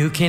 You can